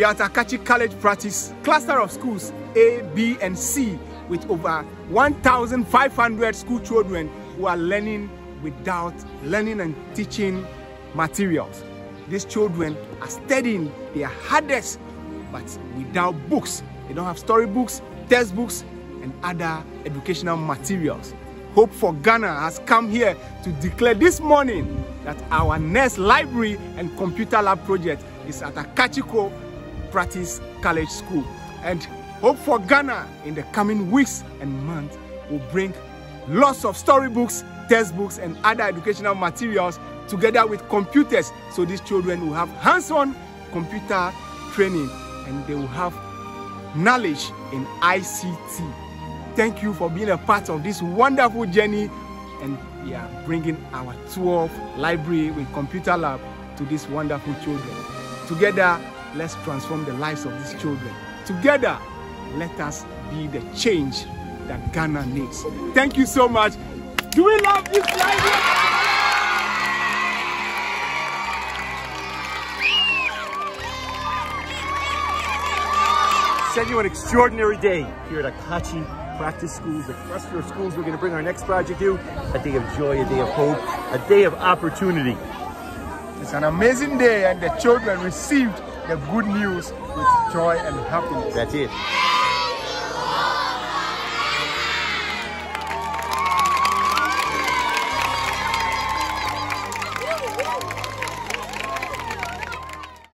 We are at Akatsi College Practice, cluster of schools A, B, and C, with over 1,500 school children who are learning without learning and teaching materials. These children are studying their hardest, but without books. They don't have storybooks, textbooks, and other educational materials. Hope for Ghana has come here to declare this morning that our next library and computer lab project is at Akachiko Practice College School. And Hope for Ghana in the coming weeks and months will bring lots of storybooks, textbooks, and other educational materials together with computers so these children will have hands-on computer training and they will have knowledge in ICT. Thank you for being a part of this wonderful journey and we are bringing our 12th library with computer lab to these wonderful children. Together, let's transform the lives of these children. Together, let us be the change that Ghana needs. Thank you so much. Do we love this library? Send you an extraordinary day here at Akatsi Practice Schools, the cluster of schools we're going to bring our next project to. A day of joy, a day of hope, a day of opportunity. It's an amazing day and the children received the good news with joy and happiness. That's it.